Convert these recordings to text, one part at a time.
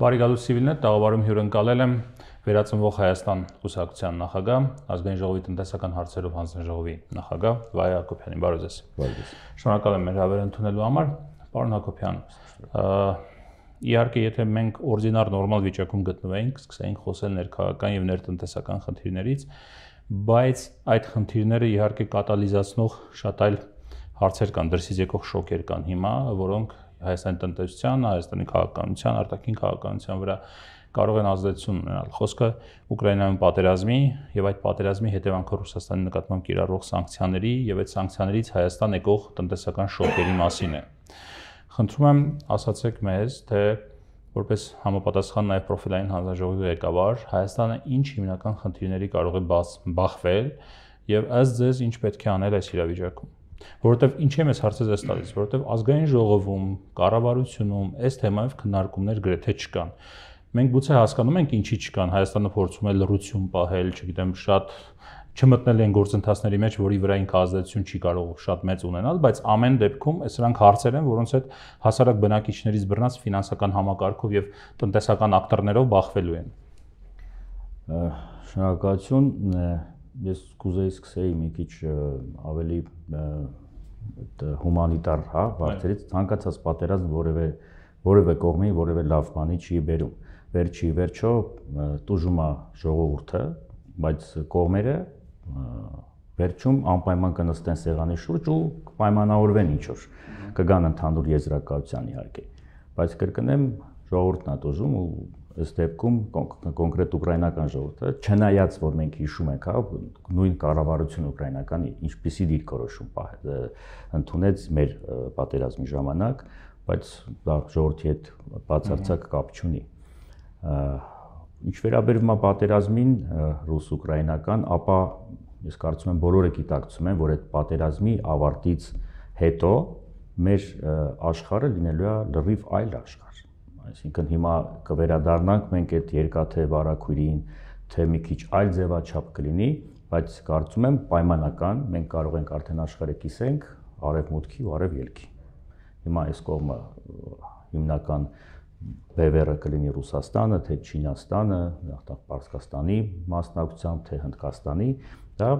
Բարի գալուս Սիվիլներ, տաղավարում հյուրընկալել եմ Վերածնվող Հայաստան կուսակցության նախագահ, ազգային ժողովի տնտեսական հարցերով հանձնաժողովի նախագահ Վայ Հակոբյանին։ Բարև ձեզ։ Բարև ձեզ։ Շնորհակալ եմ մեր հավերը ընդունելու համար։ Պարոն Հակոբյան, իհարկե, եթե մենք օրդինար նորմալ վիճակում գտնվեինք, սկսեինք խոսել ներքաղաքական եւ ներտնտեսական խնդիրներից, բայց այդ խնդիրները իհարկե կատալիզացնող շատ այլ հարցեր կան, դրսից եկող շոկեր կան հիմա, որոնք Հայաստանի տնտեսության, Հայաստանի քաղաքականության, արտաքին քաղաքականության վրա կարող են ազդեցություն ունենալ։ Խոսքը Ուկրաինայում պատերազմի եւ այդ պատերազմի հետևանքով Ռուսաստանի նկատմամբ կիրառվող սանկցիաների եւ այդ սանկցիաներից Հայաստան եկող տնտեսական շոկերի մասին է։ Խնդրում եմ ասացեք մեզ, թե որպես համապատասխան նաև պրոֆիլային հանձնաժողովի ղեկավար Հայաստանը ինչ հիմնական խնդիրների կարող է բախվել եւ ըստ ձեզ ինչ պետք է անել այս իրավիճակում որովհետև ինչի՞ եմ այս հարցը ձեզ տալիս, որովհետև ազգային ժողովում, կառավարությունում այս թեմայով քննարկումներ գրեթե չկան։ Մենք գուցե հասկանում ենք ինչի չկան, Հայաստանը փորձում է լրություն պահել, չգիտեմ, շատ չմտնել են գործընթացների մեջ, որի վրա ինքը ազդեցություն չի կարող շատ մեծ ունենալ, բայց ամեն դեպքում սրանք հարցեր են, որոնց հետ հասարակ բնակիչներից բռնած ֆինանսական համակարգով եւ տնտեսական ակտորներով բախվելու են։ Շնորհակալություն ես կուզեի սկսեի մի քիչ ավելի հումանիտար, հա, վարդերից ցանկացած պատերազմ որևէ որևէ կողմի որևէ լավ բանի չի բերում։ Վերջի վերջո տուժում է ժողովուրդը, բայց կողմերը վերջում անպայման կնստեն սեղանի շուրջ ու կպայմանավորվեն ինչ որ կգան ընդհանուր եզրակացության իհարկե բայց կրկնեմ ժողովուրդն է տոժում ու ըստ դեպքում կոնկրետ ուկրաինական ժողովուրդը չնայած որ մենք հիշում ենք հա նույն կառավարություն ուկրաինական ինչպիսի դիրքորոշում ընդունեց մեր պատերազմի ժամանակ բայց դա ժողովրդի հետ բացարձակ կապ չունի ինչ վերաբերում է պատերազմին ռուս-ուկրաինական ապա ես կարծում եմ բոլորը գիտակցում են որ այդ պատերազմի ավարտից հետո մեր աշխարհը լինելու է լրիվ այլ աշխարհ Այսինքն հիմա կվերադառնանք մենք այդ երկաթե վարակույրին, թե մի քիչ այլ ձևաչափ կլինի, բայց կարծում եմ պայմանական մենք կարող ենք արդեն աշխարհը կիսենք արևմուտքի ու արևելքի։ Հիմա այս կողմը հիմնական բևերը կլինի Ռուսաստանը, թե Չինաստանը, նախտակ Պարսկաստանի մասնակցությամբ, թե Հնդկաստանի, դա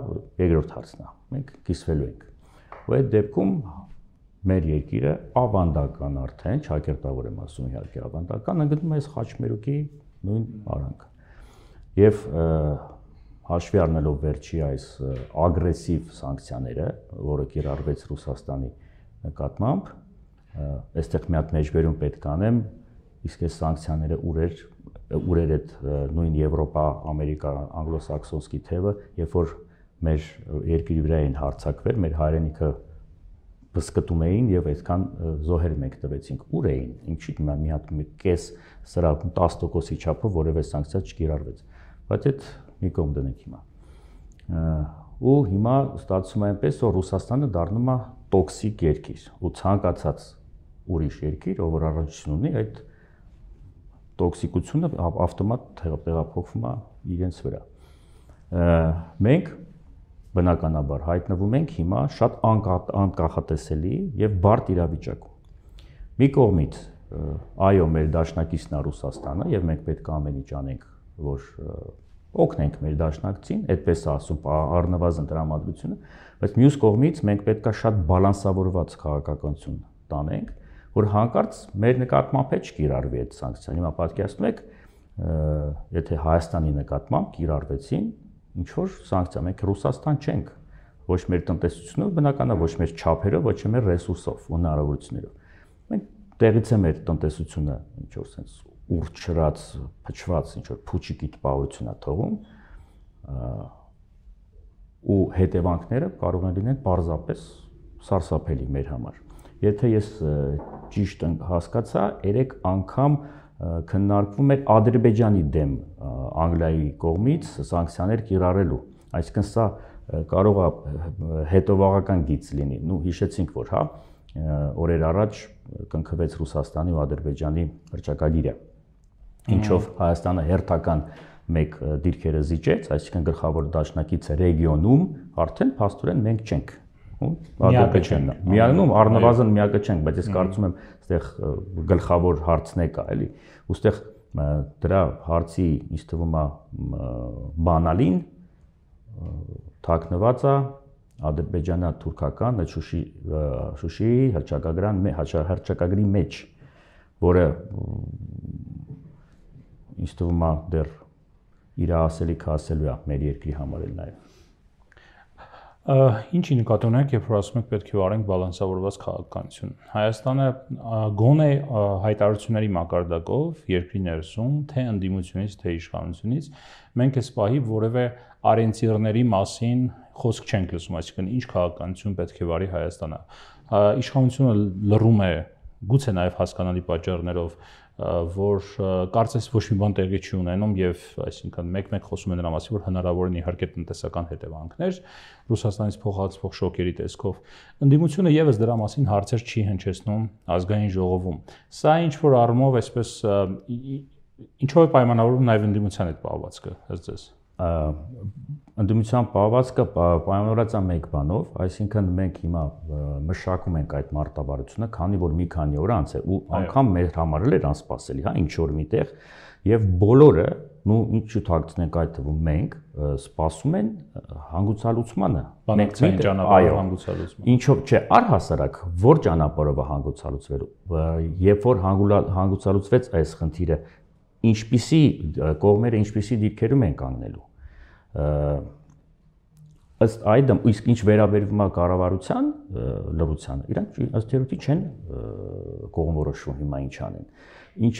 երկրորդ հարցն է։ Մենք կիսվելու ենք։ Ու այդ դեպքում մեր երկիրը ավանդական արդեն, ճակերտավոր եմ ասում իհարկե ավանդական, ընկնում է այս խաչմերուկի նույն արանքը։ Եվ հաշվի առնելով վերջի այս ագրեսիվ սանկցիաները, որը կիրառվեց Ռուսաստանի նկատմամբ, այստեղ մի հատ մեջբերում պետք անեմ, իսկ այս սանկցիաները ուրեր ուրեր այդ նույն Եվրոպա, Ամերիկա, անգլոսաքսոնսկի թևը, երբ որ մեր երկրի վրա են հարցակվել, մեր հայրենիքը բսկտում էին եւ այդքան զոհեր մենք տվեցինք։ Ուր էին։ Ինչի՞ հիմա մի հատ մի կես սրա 10%-ի չափով որևէ սանկցիա չկիրառվեց։ Բայց այդ մի կողմ դնենք հիմա։ Ու հիմա ստացվում է այնպես, որ Ռուսաստանը դառնում է տոքսիկ երկիր ու ցանկացած ուրիշ երկիր, ով որ առողջություն ունի, այդ տոքսիկությունը ավտոմատ տեղափոխվում է իրենց վրա։ Մենք բնականաբար հայտնվում ենք հիմա շատ անկախատեսելի եւ բարդ իրավիճակում։ Մի կողմից այո, մեր դաշնակիցն է Ռուսաստանը եւ մենք պետք է ամեն ինչ անենք, որ օգնենք մեր դաշնակցին, այդպես ասում առնվազն տրամադրությունը, բայց մյուս կողմից մենք պետք է շատ բալանսավորված քաղաքականություն տանենք, որ հանկարծ մեր նկատմամբ է չկիրառվի այդ սանկցիան։ Հիմա պատկերացնում եք, եթե Հայաստանի նկատմամբ կիրառվեցին, ինչ որ սանկցիա, մենք Ռուսաստան չենք, ոչ մեր տնտեսությունով, բնականա ոչ մեր չափերով, ոչ մեր ռեսուրսով ու հնարավորություններով։ Մենք տեղից է մեր տնտեսությունը ինչ որ sense ուրճրած, փչված, ինչ որ փուչիկի տպավորություն է թողում ու հետևանքները կարող են լինել պարզապես սարսափելի մեր համար։ Եթե ես ճիշտ հասկացա, 3 անգամ քննարկվում էր Ադրբեջանի դեմ Անգլիայի կողմից սանկցիաներ կիրառելու։ Այսինքն սա կարող է հետովաղական գիծ լինի։ Ну հիշեցինք, որ հա օրեր առաջ կնքվեց Ռուսաստանի ու Ադրբեջանի հրճակագիրը։ Ինչով Հայաստանը հերթական մեկ դիրքերը զիջեց, այսինքն գլխավոր դաշնակիցը ռեգիոնում արդեն փաստորեն մենք չենք ու Ադրբեջանն։ Միանում առնվազն միակը չենք, բայց ես կարծում եմ, այստեղ գլխավոր հարցն է կա, էլի։ Ոստեղ դրա հարցի ինձ թվում է բանալին թաքնված է ադրբեջանա-թուրքական Շուշի Շուշիի հրճակագրան հրճակագրի մեջ, որը ինձ թվում է դեռ իր ասելիքը ասելու է մեր երկրի համար էլ նաև Ինչի նկատի ունենք, երբ որ ասում ենք պետք է վարենք բալանսավորված քաղաքականություն։ Հայաստանը գոնե հայտարարությունների մակարդակով երկրի ներսում, թե ընդդիմությունից, թե իշխանությունից մենք այս պահի որևէ արենցիրների մասին խոսք չենք լսում, այսինքն ինչ քաղաքականություն պետք է վարի Հայաստանը։ Իշխանությունը լռում է գուցե նաև հասկանալի պատճառներով որ կարծես ոչ մի բան տեղի չի ունենում եւ այսինքն մեկ-մեկ խոսում են նրա մասին, որ հնարավոր են իհարկե տնտեսական հետևանքներ Ռուսաստանից փոխածվող շոկերի տեսքով։ Ընդդիմությունը եւս դրա մասին հարցեր չի հնչեցնում ազգային ժողովում։ Սա ինչ որ առումով այսպես ինչով է պայմանավորվում նաև ընդդիմության հետ պահվածքը, ըստ ձեզ ընդդիմության պահվածքը պայմանավորված է մեկ բանով, այսինքն մենք հիմա մշակում ենք այդ մարտավարությունը, քանի որ մի քանի օր անց է ու անգամ մեր համար էլ էր անսպասելի, հա, ինչ որ միտեղ եւ բոլորը, ну ինչ չթաքցնենք այդ թվում մենք սպասում են հանգուցալուծմանը։ Մենք ցային ճանապարհով հանգուցալուծման։ Ինչով չէ, առհասարակ որ ճանապարհով է հանգուցալուծվելու, երբ որ հանգուցալուծվեց այս խնդիրը, ինչպիսի կողմերը ինչպիսի դիրքերում են կանգնելու ըստ այդմ իսկ ինչ վերաբերվում է կառավարության լրությանը իրանք ըստ երևույթի չեն կողմորոշվում հիմա ինչ անեն ինչ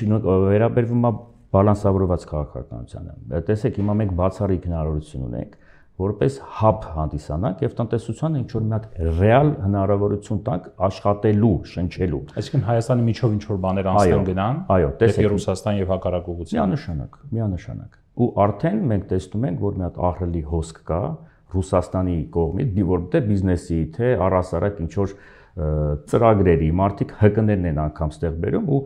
վերաբերվում է բալանսավորված քաղաքականությանը տեսեք հիմա մենք բացառիկ հնարավորություն ունենք որպես հաբ հանդիսանանք եւ տնտեսությանը ինչ որ մի հատ ռեալ հնարավորություն տանք աշխատելու, շնչելու։ Այսինքն Հայաստանի միջով ինչ որ բաներ անցնեն գնան։ Այո, տեսեք Ռուսաստան եւ հակառակողություն։ Միանշանակ, միանշանակ ու արդեն մենք տեսնում ենք, որ մի հատ ահռելի հոսք կա Ռուսաստանի կողմից, որտեղ բիզնեսի, թե առասարակ ինչ որ ծրագրերի, մարդիկ ՀԿ-ներն են անգամ ստեղ բերում ու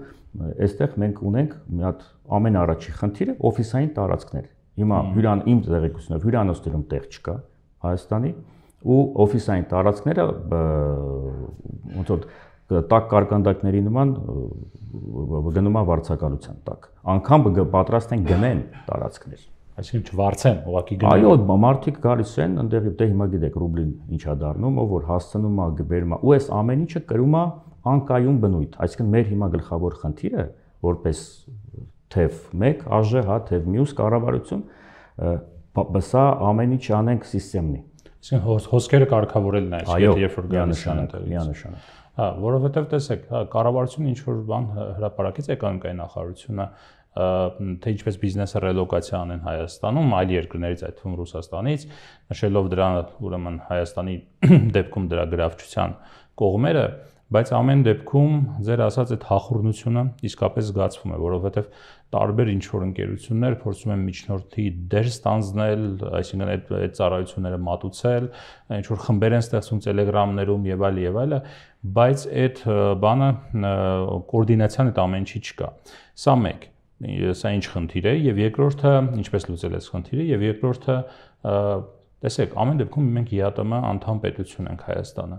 այստեղ մենք ունենք մի հատ ամեն առաջի խնդիրը օֆիսային տարածքներ։ Հիմա հյուրան իմ տեղեկությունով հյուրանոցներում տեղ չկա Հայաստանի ու օֆիսային տարածքները ոնց որ տակ կարկանդակների նման գնում է վարձակալության տակ։ Անկամ պատրաստ են գնեն տարածքներ։ Այսինքն չվարձեն, ուղղակի գնեն։ Այո, մարդիկ գալիս են, այնտեղ դե հիմա գիտեք ռուբլին ինչա դառնում, ով որ հասցնում է բերում է, ու այս ամեն ինչը կրում է անկայուն բնույթ։ Այսինքն մեր հիմա գլխավոր խնդիրը որպես թև 1 ԱԺ, հա, թև մյուս կառավարություն, սա ամեն ինչ անենք համակարգի։ Այսինքն հոսքերը կարգավորելն է, այսինքն երբ որ գալիս են այդտեղ։ Միանշանակ։ Հա, որովհետև տեսեք, հա, կառավարությունը ինչ որ բան հրապարակից էկոնոմիկայի նախարարությունը թե ինչպես բիզնեսը ռելոկացիա անեն Հայաստանում, այլ երկրներից, այդ թվում Ռուսաստանից, նշելով դրա ուրեմն Հայաստանի դեպքում դրա գրավչության կողմերը, բայց ամեն դեպքում ձեր ասած այդ հախուռնությունը իսկապես զգացվում է, որովհետև տարբեր ինչ որ ընկերություններ փորձում են միջնորդի դեր ստանձնել, այսինքն այդ այդ ծառայությունները մատուցել, ինչ որ խմբեր են ստեղծում Telegram-ներում եւ այլ եւ այլը, բայց այդ բանը կոորդինացիան այդ ամեն ինչի չկա։ Սա մեկ սա ինչ խնդիր է եւ երկրորդը ինչպես լուծել այս խնդիրը եւ երկրորդը տեսեք ամեն դեպքում մենք ԵԱՏՄ անդամ պետություն ենք Հայաստանը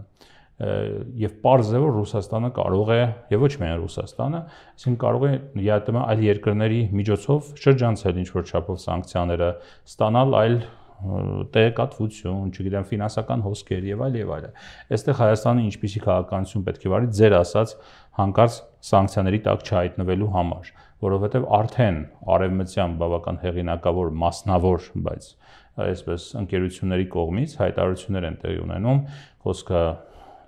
եւ པարզ է որ Ռուսաստանը կարող է եւ ոչ միայն Ռուսաստանը, այսինքն կարող է ԵԱՏՄ այլ երկրների միջոցով շրջանցել ինչ որ չափով սանկցիաները, ստանալ այլ տեղեկատվություն, չգիտեմ, ֆինանսական հոսքեր եւ այլ եւ այլը։ Այստեղ Հայաստանը ինչպիսի քաղաքականություն պետք է վարի ձեր ասած հանկարծ սանկցիաների տակ չհայտնվելու համար, որովհետեւ արդեն արևմտյան բավական հեղինակավոր մասնավոր, բայց այսպես ընկերությունների կողմից հայտարարություններ են տեղի ունենում, խոսքը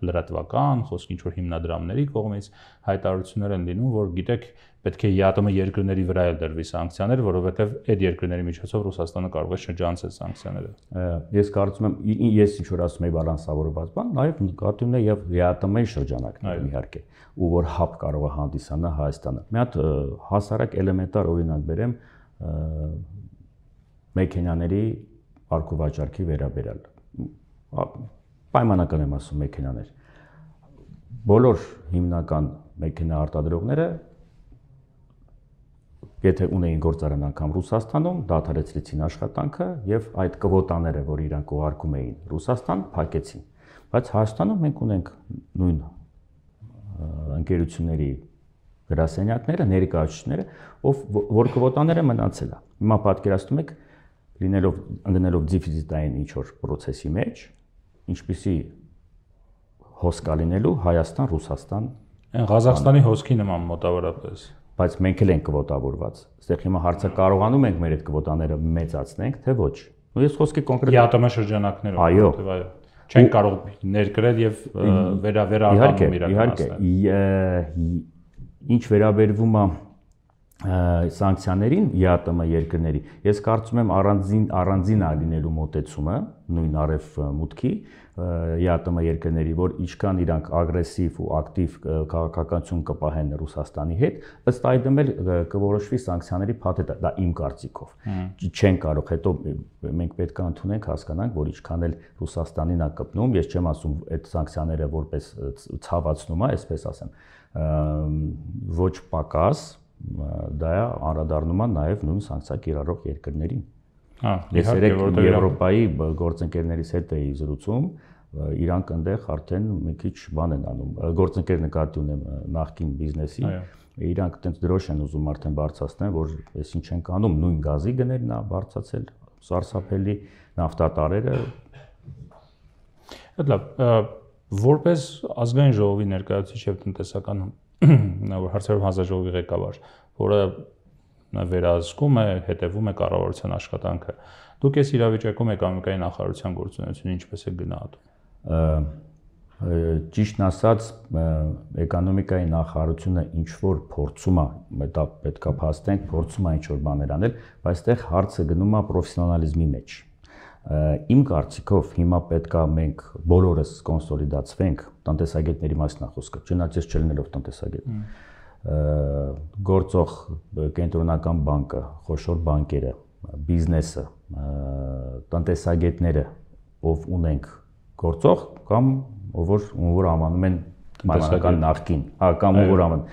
լրատվական, խոսք ինչ որ հիմնադրամների կողմից հայտարարություններ են լինում, որ գիտեք, պետք է ԵԱՏՄ երկրների վրա էլ դրվի սանկցիաներ, որովհետև այդ երկրների միջոցով Ռուսաստանը կարող է շրջանցել սանկցիաները։ Ես կարծում եմ, ես ինչ որ ասում եմ բալանսավորված բան, նաև նկատի ունի եւ ԵԱՏՄ-ի շրջանակներում իհարկե, ու որ հապ կարող է հանդիսանա Հայաստանը։ Մի հատ հասարակ էլեմենտար օրինակ բերեմ մեքենաների արկուվաճառքի վերաբերյալ պայմանական եմ ասում մեքենաներ։ Բոլոր հիմնական մեքենա արտադրողները եթե ունեին գործարան անգամ Ռուսաստանում, դադարեցրեցին աշխատանքը եւ այդ կվոտաները, որ իրանք ուղարկում էին Ռուսաստան, փակեցին։ Բայց Հայաստանում մենք ունենք նույն ընկերությունների գրասենյակները, ներկայացուցիչները, ով որ կվոտաները մնացել է։ Հիմա պատկերացնում եք լինելով ընկնելով դեֆիցիտային ինչ որ process-ի մեջ, ինչպիսի հոսք լինելու Հայաստան, Ռուսաստան, այն Ղազախստանի հոսքի նման մոտավորապես բայց մենք էլ ենք կվոտավորված։ Այստեղ հիմա հարցը կարողանում ենք մեր այդ կվոտաները մեծացնենք, թե ոչ։ Ու ես խոսքի կոնկրետ ԵԱՏՄ շրջանակներով, այո, այո չեն կարող ներկրել եւ վերա վերարտադրում իրականացնել։ Իհարկե, ինչ վերաբերվում է սանկցիաներին ԵԱՏՄ երկրների, ես կարծում եմ առանձին առանձին ալինելու մոտեցումը նույն արև մուտքի ԵԱՏՄ երկրների, որ ինչքան իրանք ագրեսիվ ու ակտիվ քաղաքականություն կպահեն Ռուսաստանի հետ, ըստ այդմ էլ կորոշվի սանկցիաների փաթեթը, դա իմ կարծիքով։ Չեն կարող, հետո մենք պետք է ընդունենք, հասկանանք, որ ինչքան էլ Ռուսաստանին է կպնում, ես չեմ ասում այդ սանկցիաները որպես ցավացնում է, այսպես ասեմ, ոչ պակաս դա անդրադառնում է նաև նույն սանկցիա կիրառող երկրներին։ Հա, ես երեք Եվրոպայի գործընկերներից հետ էի զրուցում, իրանք այնտեղ արդեն մի քիչ բան են անում։ Գործընկեր նկատի ունեմ նախքին բիզնեսի։ Իրանք տենց դրոշ են ուզում արդեն բարձրացնեն, որ ես ինչ են կանում, նույն գազի գներն է բարձրացել, սարսափելի նավթատարերը։ Այդ լավ, որպես ազգային ժողովի ներկայացուցիչ եւ տնտեսական հարցերով հանձնաժողովի ղեկավար, որը վերահսկում է, հետևում է կառավարության աշխատանքը։ Դուք այս իրավիճակում էկոնոմիկայի նախարարության գործունեությունը ինչպես է գնահատում ճիշտն ասած էկոնոմիկայի նախարարությունը ինչ որ փորձում է դա պետքա փաստենք փորձում է ինչ որ բաներ անել բայց այդտեղ հարցը գնում է պրոֆեսիոնալիզմի մեջ իմ կարծիքով հիմա պետքա մենք բոլորս կոնսոլիդացվենք տնտեսագետների մասն է խոսքը չնայած չլինելով տնտեսագետ գործող կենտրոնական բանկը, խոշոր բանկերը, բիզնեսը, տնտեսագետները, ով ունենք գործող կամ ով որ որ ամանում են տնտեսական նախքին, հա կամ ով որ աման։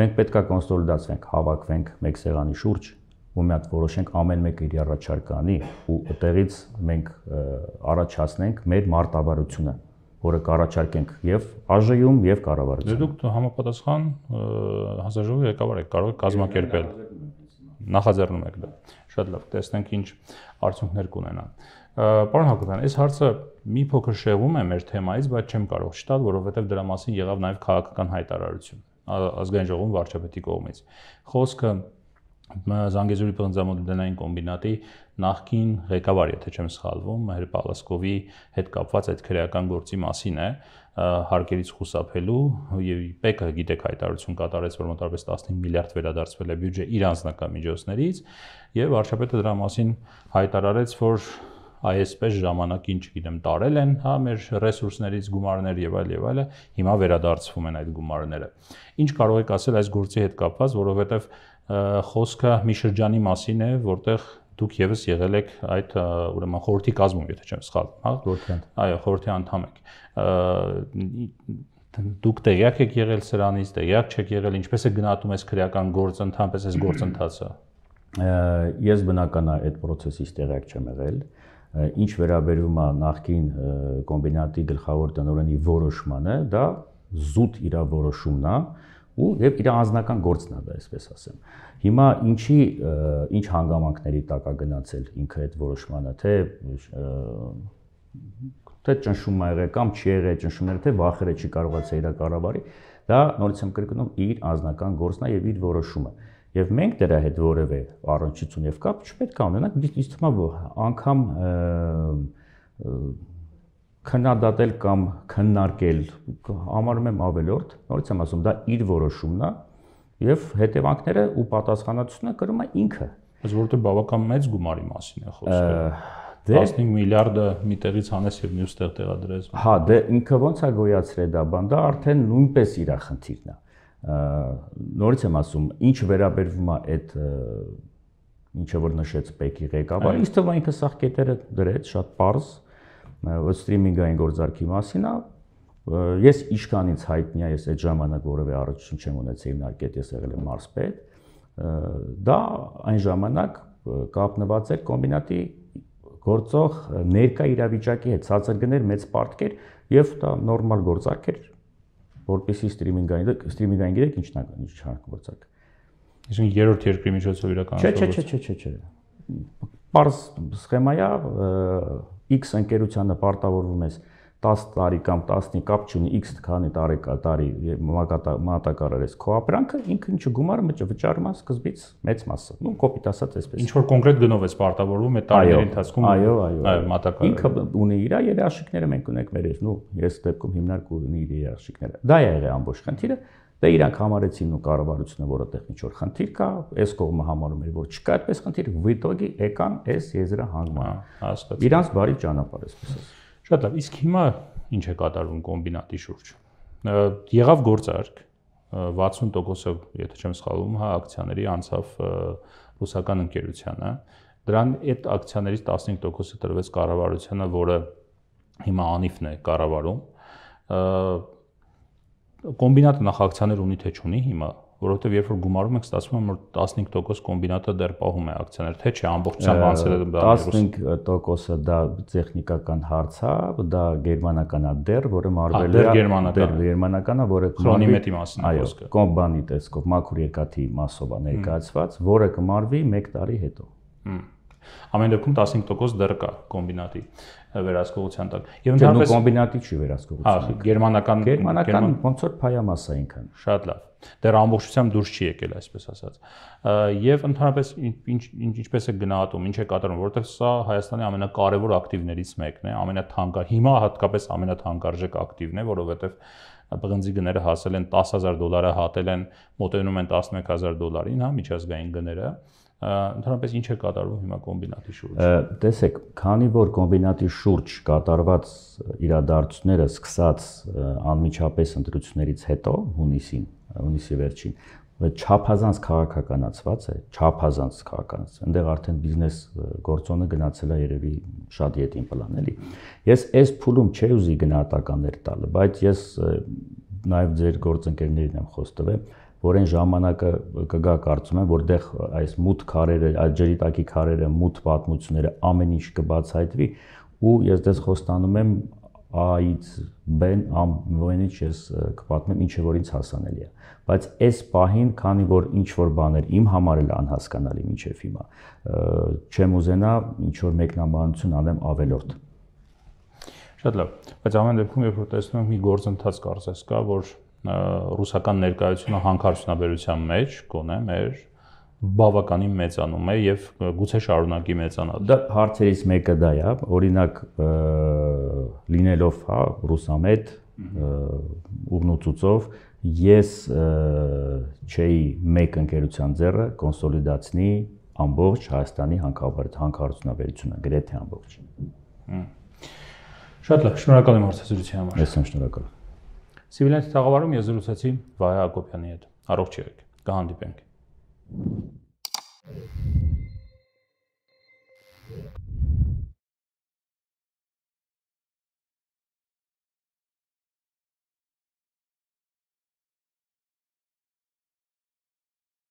Մենք պետքա կոնսոլիդացվենք, հավաքվենք մեկ սեղանի շուրջ ու մի հատ որոշենք ամեն մեկը իր առաջարկը անի ու այդտեղից մենք առաջացնենք մեր մարտավարությունը որը կառաջարկենք եւ ԱԺ-ում եւ կառավարությունում։ Դե դուք համապատասխան հանձնաժողովի ղեկավար եք, կարող եք կազմակերպել։ Նախաձեռնում եք դա։ Շատ լավ, տեսնենք ինչ արդյունքներ կունենա։ Պարոն Հակոբյան, այս հարցը մի փոքր շեղվում է մեր թեմայից, բայց չեմ կարող չտալ, որովհետեւ դրա մասին եղավ նաեւ քաղաքական հայտարարություն ազգային ժողովում վարչապետի կողմից։ Խոսքը Զանգեզուրի պղնձամոդելային կոմբինատի նախկին ղեկավար, եթե չեմ սխալվում, Մհեր Պալասկովի հետ կապված այդ քրեական գործի մասին է հարկերից խուսափելու եւ ՊԵԿ-ը գիտեք հայտարարություն կատարեց, որ մոտավորապես 15 միլիարդ վերադարձվել է բյուջե իր անձնական միջոցներից եւ վարչապետը դրա մասին հայտարարեց, որ այսպես ժամանակին, չգիտեմ, տարել են, հա, մեր ռեսուրսներից գումարներ եւ այլ եւ այլը, հիմա վերադարձվում են այդ գումարները։ Ինչ կարող եք ասել այս գործի հետ կապված, որովհետեւ խոսքը մի շրջանի մասին է, որտեղ դուք եւս եղել եք այդ ուրեմն խորհրդի կազմում, եթե չեմ սխալվում, հա? Խորհրդի Այո, խորհրդի անդամ եք։ Դուք տեղյակ եք եղել սրանից, տեղյակ չեք եղել, ինչպես է գնահատում այս քրեական գործը, ընդհանրապես այս գործընթացը։ Ես բնական է այդ process-ից տեղյակ չեմ եղել ինչ վերաբերում է նախկին կոմբինատի գլխավոր տնօրենի որոշմանը, դա զուտ իր որոշումն է, ու եւ իր անձնական գործն է դա այսպես ասեմ։ Հիմա ինչի ինչ հանգամանքների տակ է գնացել ինքը այդ որոշմանը, թե թե ճնշում ա եղել կամ չի եղել ճնշումները, թե վախերը չի կարողացել իր կառավարի, դա նորից եմ կրկնում իր անձնական գործն է եւ իր որոշումը։ Եվ մենք դրա հետ որևէ առնչություն եւ կապ չպետք է ունենանք, իսկ թվում անգամ քննադատել կամ քննարկել համարում եմ ավելորդ, նորից եմ ասում, դա իր որոշումն է եւ հետևանքները ու պատասխանատվությունը կրում է ինքը։ Բայց որովհետեւ բավական մեծ գումարի մասին է խոսքը։ Դե 15 միլիարդը մի տեղից հանես եւ մյուս տեղ տեղադրես։ Հա, դե ինքը ո՞նց է գոյացրել դա բան, դա արդեն նույնպես իր խնդիրն է։ Նորից եմ ասում, ինչ վերաբերվում է այդ ինչը որ նշեց Պեկի ղեկավարը, ինձ թվում է ինքը սաղ կետերը դրեց շատ པարզ, սթրիմինգային գործարքի մասին է ես իշքանից հայտնի է ես այդ ժամանակ որևէ առաջին չեմ ունեցել իհարկե ես եղել եմ մարսպետ դա այն ժամանակ կապնված էր կոմբինատի գործող ներկա իրավիճակի հետ ցածր գներ մեծ պարտքեր եւ դա նորմալ գործարք էր որպեսի սթրիմինգային սթրիմինգային գիտեք ինչն է ինչ գործակ։ Իսկ երրորդ երկրի միջոցով իրականացվող։ Չէ, չէ, չէ, չէ, չէ։ Պարզ սխեմայա X ընկերությանը պարտավորվում ես 10 տարի կամ 15 կապ չունի X քանի տարի կա տարի մատակարար ես քո ապրանքը ինքը ինչ գումարը վճարում է սկզբից մեծ մասը նու կոպիտ ասած այսպես ինչ որ կոնկրետ գնով ես պարտավորվում է տարիների ընթացքում այո այո այո մատակարար ինքը ունի իր երաշխիքները մենք ունենք մեր նու ես դեպքում հիմնարկ ունի իր երաշխիքները դա է եղել ամբողջ խնդիրը Դե իրանք համարեցին ու կառավարությունը, որ այդտեղ ինչ որ խնդիր կա, այս կողմը համարում էր, որ չկա այդպես խնդիր, վիտոգի եկան այս եզրը հանգման։ Հասկացա։ Իրանց բարի ճանապարհ էսպես ասած։ Շատ լավ, իսկ հիմա ինչ է կատարվում կոմբինատի շուրջ։ Եղավ գործարք 60%-ը, եթե չեմ սխալվում, հա ակցիաների անցավ ռուսական ընկերությանը։ Դրան այդ ակցիաներից 15%-ը տրվեց կառավարությանը, որը հիմա անիֆն է կառավարում կոմբինատը նախ ակցիաներ ունի թե չունի հիմա, որովհետև երբ որ գումարում ենք, ստացվում է որ 15% կոմբինատը դեռ պահում է ակցիաներ, թե չէ ամբողջությամբ անցել է դա 15%-ը դա տեխնիկական հարց է, դա գերմանական է դեռ, որը մարվել է դեռ գերմանական է, որը քրոնիմետի մասն է խոսքը։ կոմբանի տեսքով մաքուր երկաթի մասով է ներկայացված, որը կմարվի 1 տարի հետո։ Ամեն դեպքում 15% դեռ կա կոմբինատի վերահսկողության տակ։ Եվ ընդհանրապես կոմբինատի չի վերահսկողության։ Ահա, գերմանական գերմանական ոնց որ փայամաս է ինքան։ Շատ լավ։ Դեռ ամբողջությամբ դուրս չի եկել, այսպես ասած։ Եվ ընդհանրապես ինչ ինչպես է գնահատում, ինչ է կատարում, որովհետև սա Հայաստանի ամենակարևոր ակտիվներից մեկն է, ամենաթանկար, հիմա հատկապես ամենաթանկարժեք ակտիվն է, որովհետև բղնձի գները հասել են 10000 դոլարը հատել են մոտենում են 11000 դոլարին, հա, միջազգային գները ընդհանրապես ինչ է կատարվում հիմա կոմբինատի շուրջ։ Տեսեք, քանի որ կոմբինատի շուրջ կատարված իրադարձությունները սկսած անմիջապես ընտրություններից հետո հունիսին, հունիսի վերջին, չափազանց քաղաքականացված է, չափազանց քաղաքականացված։ Այնտեղ արդեն բիզնես գործոնը գնացել է երևի շատ յետին պլան էլի։ Ես այս փուլում չէի ուզի գնահատականներ տալ, բայց ես նաև ձեր գործընկերներին եմ խոս տվել, որ այն ժամանակը կգա կարծում եմ, որտեղ այս մութ քարերը, այդ ջրի տակի քարերը, մութ պատմությունները ամեն ինչ կբացահայտվի ու ես դες խոստանում եմ A-ից B-ն ամեն ինչ ես կպատմեմ ինչը որ ինձ հասանելի է բայց այս պահին քանի որ ինչ որ բաներ իմ համար էլ անհասկանալի ինչեվ հիմա չեմ ուզենա ինչ որ մեկնաբանություն անեմ ավելորդ Շատ լավ բայց ամեն դեպքում երբ որ տեսնում եմ մի գործընթաց կարծես կա որ ռուսական ներկայությունը հանքարդյունաբերության մեջ կոնե մեր բավականին մեծանում է եւ գուցե շարունակի մեծանալ։ Դա հարցերից մեկը դա է, օրինակ լինելով հա ռուսամետ ուղնուցուցով ես չէի մեկ ընկերության ձեռը կոնսոլիդացնի ամբողջ Հայաստանի հանքարդյունաբերությունը, գրեթե ամբողջ։ Շատ լավ, շնորհակալ եմ հարցազրույցի համար։ Ես եմ շնորհակալ։ Սիվիլյանց թաղավարում ես զրուցեցի Վահե Հակոբյանի հետ։ Առողջ եղեք։ Կհանդիպենք։ Thank you.